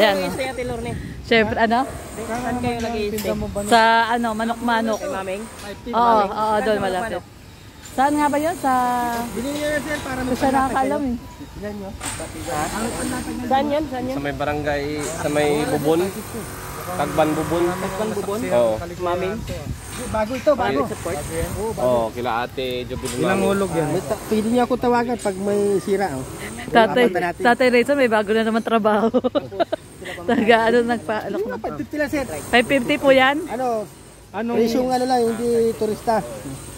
Ayan, kayo oh. nag-stay Ate Lorne? Syempre, ano? Saan kayo nag-stay? Sa, ano, manok-manok. Maming? Oo, oo, doon malapit. Saan nga ba yun? Sa... Binili niya sir para Hindi siya nakakaalam eh. Saan yan? Saan yan? Sa may barangay, sa may bubon. Tagban bubon. Tagban bubon? Oo. Maming? Bago ito, bago. Oo, kila ate Jubilin Ilang hulog yan? Pwede niya ako tawagan pag may sira. Oh. Tatay, tatay Rachel, may bago na naman trabaho. Taga, ano, nagpa, ano, Ano, 550 lang sir. 550 po yan? Ano, Anong presyong ano lang, hindi turista.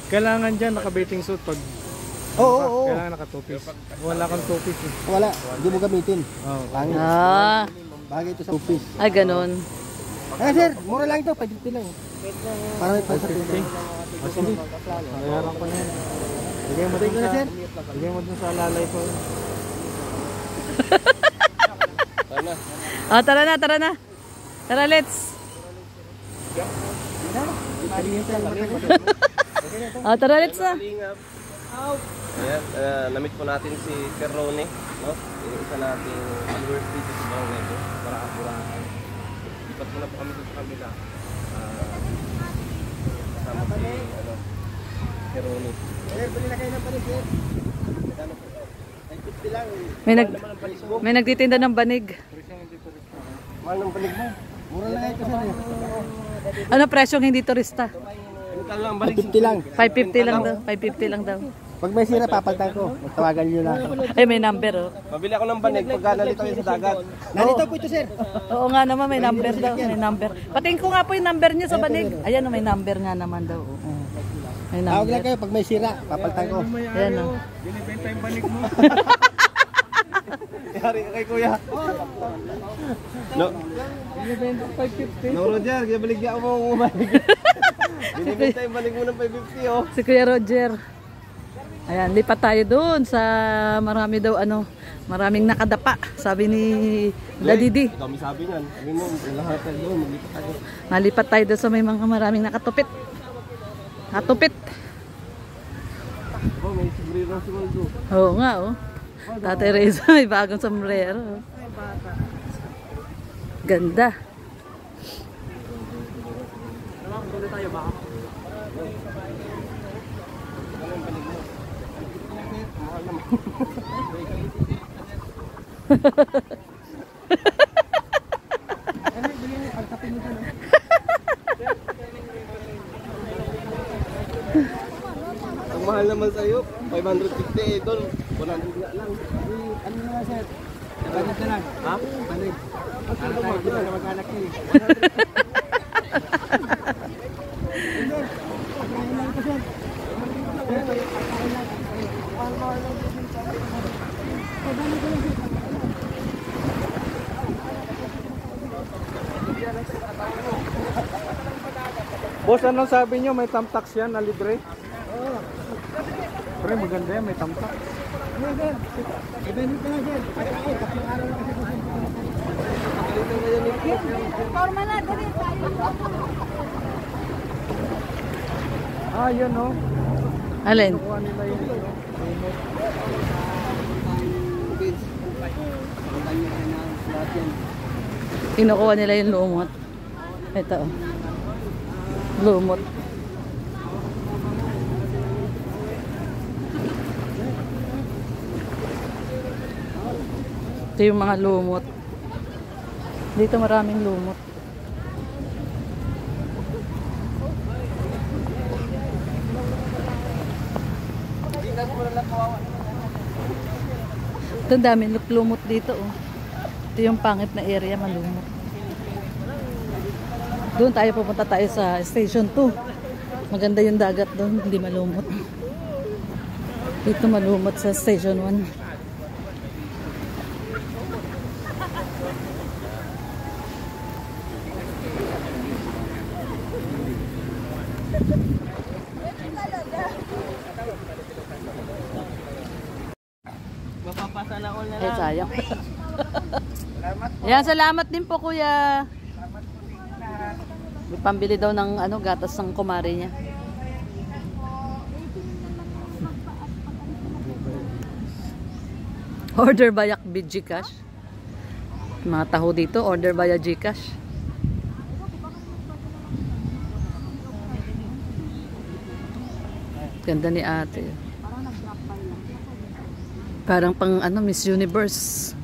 kailangan dyan naka-bathing suit pag Oo, oo, oo. kailangan naka-two-piece. Wala kang two-piece. eh. Wala, hindi mo gamitin. Oh. Pangit. Ah, Bagay ito sa office. ay ganun. Ah, sir, mura lang ito, 550 lang. Para may pasapitin. Oh, sige. Bayaran ko na yan. Lagay mo na, sa, sir. lagay mo dun sa lalay ko. Sana. Ah, tara na, tara na. Tara, let's. Ah, tara, let's na. Kalingap. Ayan, ah, namit po natin si Sir Ronnie, no? Yung isa nating viewers dito sa barangay ko, para akurahan. Lipat muna po kami dito sa kabila. Ah, kasama si, ano, Sir Ronnie. Sir, bili na kayo ng panis, sir. Magkano po? 550 lang. May, nag, may nagtitinda ng banig. Mahal ng panig mo. Mura lang ito, sir. Ano presyong hindi turista? Lang, balik 550 lang. 550 lang daw. 550 lang daw. Pag may sira, papalitan ko. Magtawagan niyo na. Ay, may number oh. Mabili ako ng banig pag nalito yun sa dagat. Narito po ito, sir. Oo nga naman, may number daw. May number. Patingin ko nga po yung number niya sa banig. Ayan, oh, may number nga naman daw. oh. May Tawag number. lang kayo pag may sira, papalitan ko. Ayan oh. Binibenta yung banig mo. Yari ka kay kuya. No. Binibenta 550. No, Roger, kaya baligyan mo ang banig. Binibenta yung banig mo ng 550, oh. Si Kuya Roger. Ayan, lipat tayo doon sa marami daw ano, maraming nakadapa, sabi ni Dadidi. Ikaw may sabi niyan. Sabi mo, lahat tayo doon, maglipat tayo. Malipat tayo doon sa may mga maraming nakatupit. Nakatupit. Oh, may sombrero si Waldo. Oo nga oh. Tatay Reza may bagong sombrero. Ganda. Ang mahal naman sa'yo, 550 eh, doon. 100 nga lang. Ano na, sir? Panig na lang. Ha? Panig. Para tayo, di ba na mag-anak niyo eh. Boss, anong sabi nyo? May tamtax yan na libre? Oo. Pre, maganda yan. May tamtax. Ah, yun oh. Alin? Kinukuha nila yung lumot. Ito. Lumot. Ito yung mga lumot. Dito maraming lumot. Ito ang dami lumot dito oh. Ito yung pangit na area malumot. Doon tayo pupunta tayo sa station 2. Maganda yung dagat doon, hindi malumot. Dito malumot sa station 1. Mapapasa na all na Ay, lang. sayang. Yan, salamat din po kuya. May pambili daw ng ano, gatas ng kumari niya. Order by Yak BG Cash. Mga taho dito, order via Gcash. Ganda ni ate. Parang pang ano, Miss Universe.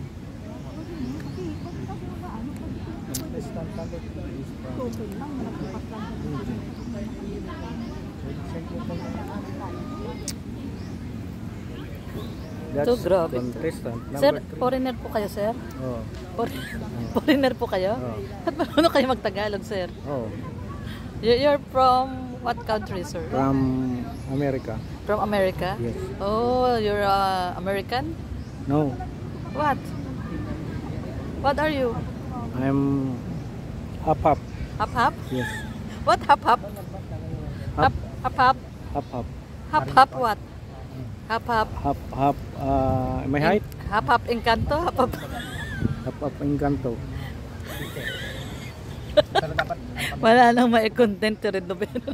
That's So, grabe. contestant Sir, three. foreigner po kayo, sir? Oh. For- foreigner po kayo? Oh. At paano kayo magtagalog, sir? Oh. You- You're from what country, sir? From America. From America? Yes. Oh, you're uh, American? No. What? What are you? I'm up up. Hap hap? Yes. What hap hap? Hap hap hap? Up. Hap hap what? Hap hap? Up up. Uh, my height? Hap hap engkanto? Hap hap? Up up Encanto. Wala nang may content to Red Noveno.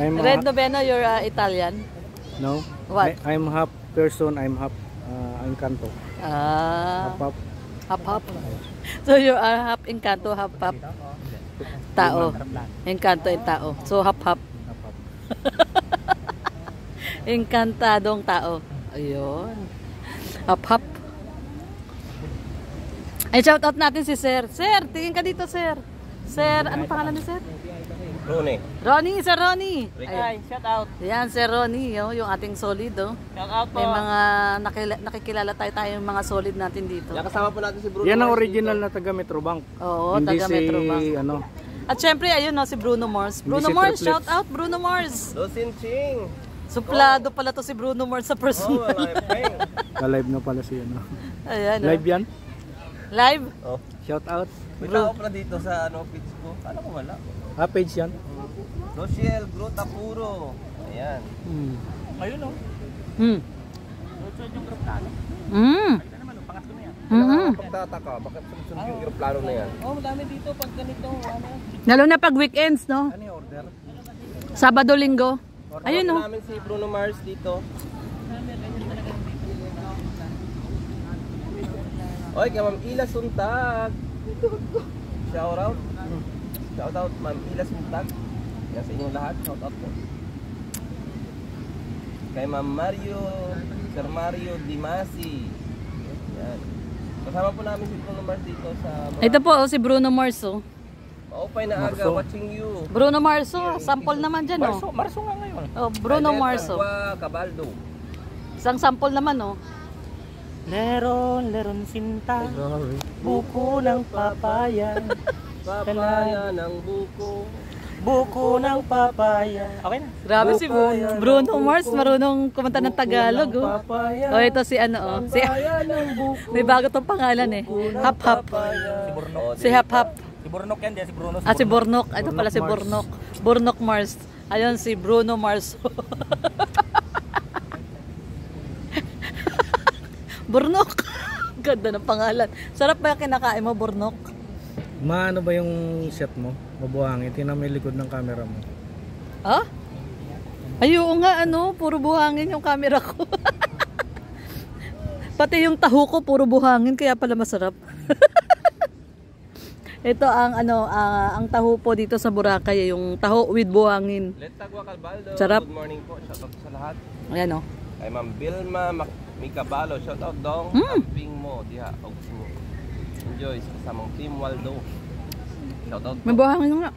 I'm Red Noveno, you're uh, Italian? no. What? I, I'm half person. I'm half uh, Encanto. Ah, Up up. hap hap. So you are half engkanto, half hap tao. Engkanto and tao. So hap hap. Up up. Engkantadong tao. Ayun. Hap hap. Ay, shout out natin si Sir. Sir, tingin ka dito, Sir. Sir, ano pangalan ni Sir? Rune. Ronnie, Sir Ronnie. Ay, shout out. Yan, Sir Ronnie, yo, yung ating solid, oh. Shout out po. May mga nakila, nakikilala tayo tayo yung mga solid natin dito. Yan kasama po natin si Bruno. Yan ang original na taga Metrobank. Oo, Hindi taga si, Metrobank. ano, At syempre, ayun no, si Bruno Mars. Bruno si Mars, shout out Bruno Mars. dito. Losin Ching. Suplado pala to si Bruno Mars sa Oh, personal. wala peng. ka-live na pala si ano. Ayan, oh. Live yan? Live? Oh. Shout out. May tao pala dito sa ano, page ko. Ano ko wala? Ah, page yan? Rochelle Gruta Puro. Ayan. Hmm. Ayun oh. Hmm. Sunod yung group na ano. Mm. Ito naman, oh, pangatlo na yan. Mhm. Pagtataka, bakit sunod-sunod yung aeroplano na yan? Oh, madami dito pag ganito. Ano? Lalo na pag weekends, no? Ano yung order? Sabado, linggo. Ayun, no? namin si Bruno Mars dito. Oy, kay Ma'am Ila Suntag. Shout out. Shout out Ma'am Ila Suntag. Yan sa inyong lahat. Shout out po. Kay Ma'am Mario, Sir Mario Dimasi. Yan. Kasama po namin si Bruno Mars dito sa mga Ito po, oh, si Bruno Mars, oh. Maupay na aga, Marso. watching you. Bruno Mars, oh. Sample naman dyan, Marso, oh. Marso nga ngayon. Oh, Bruno Kay Mars, oh. Tagwa Cabaldo. Isang sample naman, oh. Leron, leron sinta. Buko ng papaya. Papaya ng buko. Buko ng papaya. Okay na. Grabe si Bruno, Bruno Mars, marunong kumanta ng Tagalog, oh. Oh, ito si ano, oh. Si, may bago tong pangalan, eh. Hap Hap. Si Burnok. Si Hap Hap. Si Burnok yan, di si Bruno. Ah, si Bornok. Ito pala si Bornok. Bornok Mars. Ayun, si Bruno Mars. Bornok. Ganda ng pangalan. Sarap ba yung kinakain mo, Bornok? Maano ba yung set mo? Mabuhangin. Tingnan mo yung likod ng camera mo. Ha? Ay, oo nga, ano, puro buhangin yung camera ko. Pati yung taho ko, puro buhangin, kaya pala masarap. Ito ang ano, ah, ang taho po dito sa Boracay, yung taho with buhangin. Cabaldo. Sarap. Good morning po. Shout out sa lahat. Ayan oh. Kay Ma'am Vilma Mac- Micabalo. Shout out dong. Mm. Camping mo. Diha. Og mo. Enjoy sa kasamang Team Waldo. Shout out. May buhangin nga.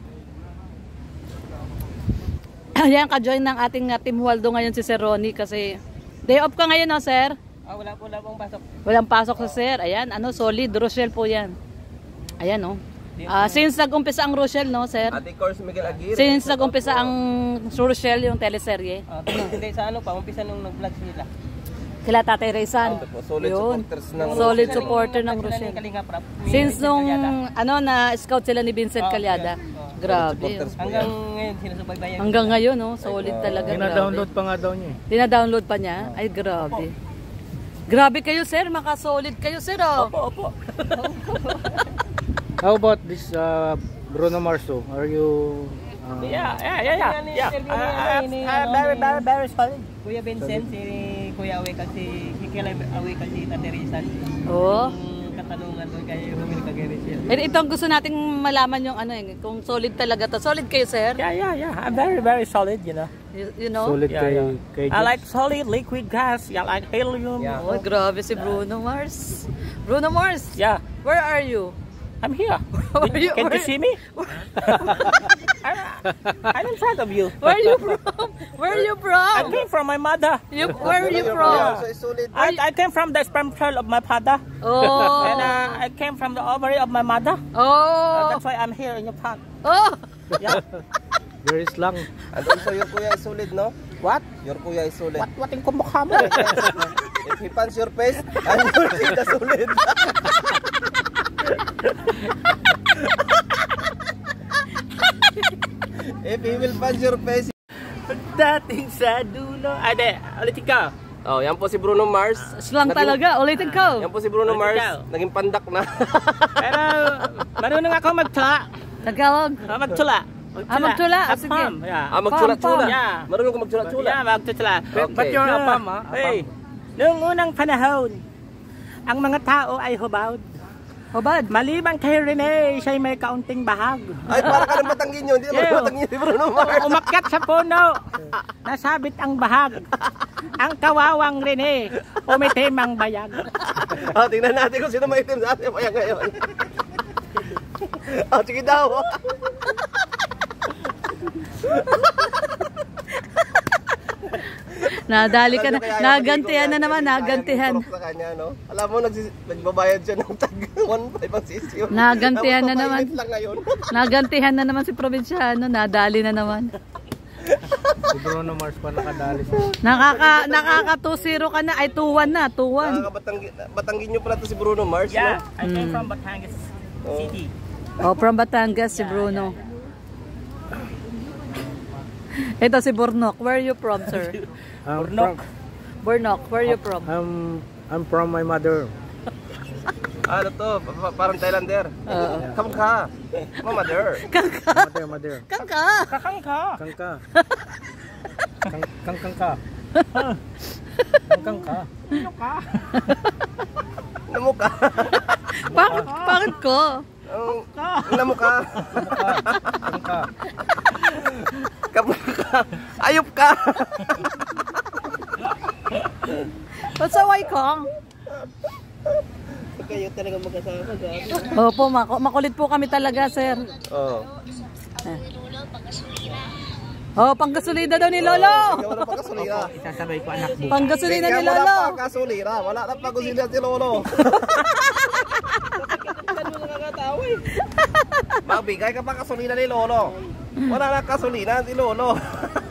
Ayan, ka-join ng ating uh, Team Waldo ngayon si Sir Ronnie kasi day off ka ngayon, no, sir? Ah, wala po, wala pong pasok. Walang pasok sa sir. Ayan, ano, solid. Rochelle po yan. Ayan, no. Ah, since nag-umpisa ang Rochelle, no, sir? Ate Course Miguel Aguirre. Since nag-umpisa ang Rochelle, yung teleserye. Ah, hindi sa ano pa, umpisa nung nag-vlog sila. Kila Tatay. Ito po, solid Yun. supporters ng Solid Rochelle. supporter ng Rochelle. Since nung, ano, na-scout sila ni Vincent Ah, Calyada. yeah. Grabe. Hanggang ngayon, sinusubaybayan. Hanggang ngayon, no, solid talaga. Grabe. Pina-download pa nga daw niya eh. Dina-download pa niya? Ay, grabe. Grabe kayo, sir. Maka-solid kayo, sir, oh. Opo, opo. How about this uh, Bruno Marso? Are you... Uh, Yeah, yeah, yeah, yeah. yeah. Ah, ah, ah, very, very, very solid. Kuya Vincent, si Kuya Awekal, si si Kila Awekal, si Tate Rizal. Oh. Yung katanungan doon kaya bumili ka siya. Eh, ito ang gusto nating malaman yung ano eh, kung solid talaga to. Solid kayo, sir? Yeah, yeah, yeah. I'm very, very solid, you know. You, you know? Solid Yeah, kay, yeah. kay I like solid liquid gas. Yeah, I like helium. Yeah. Oh, grabe si Bruno Mars. Bruno Mars, Yeah, where are you? I'm here. Where are you? Can you see me? I'm, I'm in front of you. where are you from? Where are you from? I from? came from my mother. You, where are you from? it's. I, I came from the sperm cell of my father. Oh. And uh, I came from the ovary of my mother. Uh, Oh. that's why I'm here in your park. Oh. Yeah. There is lang. And also your kuya is solid, no? What? Your kuya is solid. What? What in kumukha mo? If he punch your face, and you'll see the solid. If he will punch your face. Dating sa dulo. Ade, ulitin ka. Oh, yan po si Bruno Mars. Slang Naging- talaga. Ulitin ko. Yan po si Bruno Ulitin Mars. ka. Naging pandak na. Pero marunong ako magtula. Tagalog. Ah, magtula. Ah, magtula. At Sige. Yeah. ah. Pam, pam. Yeah. Marunong ka magtsula-tsula. Yeah, magtutula. Okay. But you're a Yeah. pam, ha? Hey, noong unang panahon, ang mga tao ay hubad. Hobad. Maliban kay Rene, siya'y may kaunting bahag. Ay, para ka ng batangin yun. Hindi naman Yeah. batangin si Bruno Mars. Umakyat sa puno, nasabit ang bahag. Ang kawawang Rene, umitim ang bayag. oh, tingnan natin kung sino maitim sa atin kaya ngayon. oh, sige daw. Nadali ka na. Nagantihan na naman. Nagantihan. sa kanya, no? Alam mo, nagsis- nagbabayad siya ng tag 1.5 ang sisyo. Nagantihan na naman. papainit lang ngayon. Nagantihan na naman si probinsyano. Nadali na naman. Si Bruno Mars pa nakadali Nakaka, nakaka 2-0 ka na. Ay, 2-1 na. 2-1. Nakakabatanggi, batanggi nyo pala to si Bruno Mars, Yeah, no? I came from Batangas City. Oh, from Batangas si Bruno. Ito si Burnok. Where are you from, sir? Burnok. from, Burnok, where are you from? I'm, I'm from my mother. Ah, ano to? Pa- pa- Parang Thailander. Oo. Come ka. Mama there. Mother, mother. Kaka! Kakang ka. Kang ka. Kang kang kang ka. Kang kang ka. Ano ka? Namukha. Bakit, bakit ko? Ang namukha. Kang ka. Kapag ka. Ayop ka. Ba't sa Waikong? Kayo talaga magkasama sa Opo, mako- makulit po kami talaga, sir. Oo. Oh, panggasolida daw ni Lolo! Ikaw na pagkasulira. Isasabay ko anak mo. Panggasolida ni wala Lolo! pa kasulira. Wala na pagkasulira si Lolo. Magbigay ka pa kasulina ni Lolo. Wala na kasulina si Lolo.